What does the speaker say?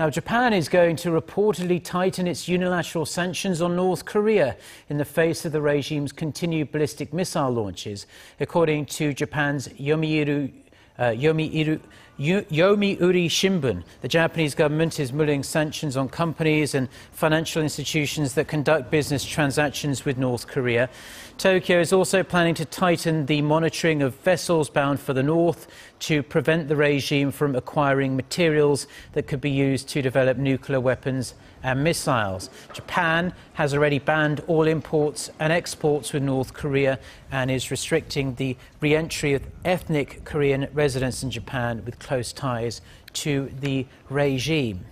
Now, Japan is going to reportedly tighten its unilateral sanctions on North Korea in the face of the regime's continued ballistic missile launches, according to Japan's Yomiuri uh, Yomiuri, Yomiuri Shimbun. The Japanese government is mulling sanctions on companies and financial institutions that conduct business transactions with North Korea. Tokyo is also planning to tighten the monitoring of vessels bound for the north to prevent the regime from acquiring materials that could be used to develop nuclear weapons and missiles. Japan has already banned all imports and exports with North Korea and is restricting the re entry of ethnic Korean residents in Japan with close ties to the regime.